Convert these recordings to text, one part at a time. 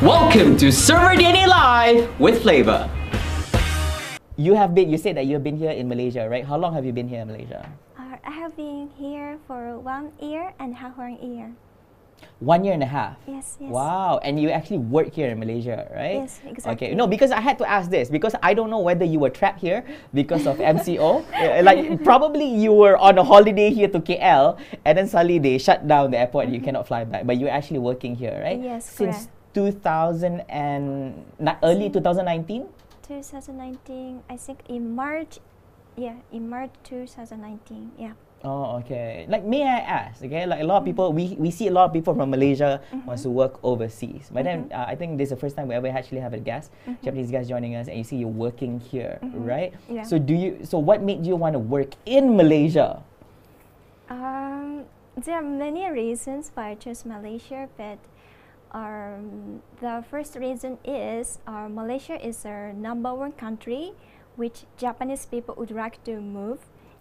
Welcome to Server DNA Live with Flava. You have been, you said that you have been here in Malaysia, right? How long have you been here in Malaysia? Uh, I have been here for one year and half one year. One year and a half. Yes, yes. Wow, and you actually work here in Malaysia, right? Yes, exactly. Okay, no, because I had to ask this because I don't know whether you were trapped here because of MCO. Uh, like probably you were on a holiday here to KL, and then suddenly they shut down the airport and you cannot fly back. But you're actually working here, right? Yes, Since correct. 2000 and early 2019. 2019, I think in March, yeah, in March 2019, yeah. Oh, okay. Like, may I ask? Okay, like a lot of people, mm-hmm. we, we see a lot of people from Malaysia mm-hmm. wants to work overseas. But then mm-hmm. uh, I think this is the first time we ever actually have a guest, Japanese guest joining us, and you see you're working here, right? Yeah. So do you? So what made you want to work in Malaysia? Um, there are many reasons why I chose Malaysia, but um, the first reason is uh, Malaysia is our number one country which Japanese people would like to move.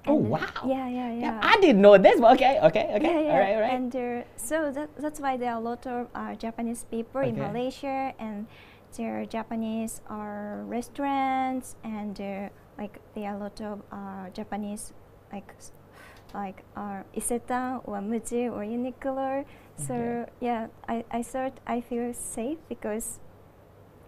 Oh, And, uh, wow. Yeah, yeah, yeah. I didn't know this. But okay, okay, okay. Yeah, yeah. All right, all right. And uh, so that, that's why there are a lot of uh, Japanese people in Malaysia, and there are Japanese uh, restaurants, and uh, like there are a lot of uh, Japanese like like uh, Isetan or Muji or Uniqlo. So Okay. yeah, I, I thought I feel safe because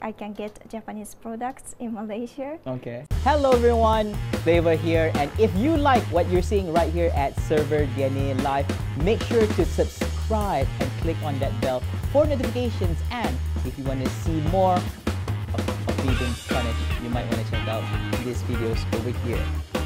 I can get Japanese products in Malaysia. Okay. Hello everyone, Flava here, and if you like what you're seeing right here at Server DNA Live, make sure to subscribe and click on that bell for notifications. And if you want to see more of, of me being punished, you might want to check out these videos over here.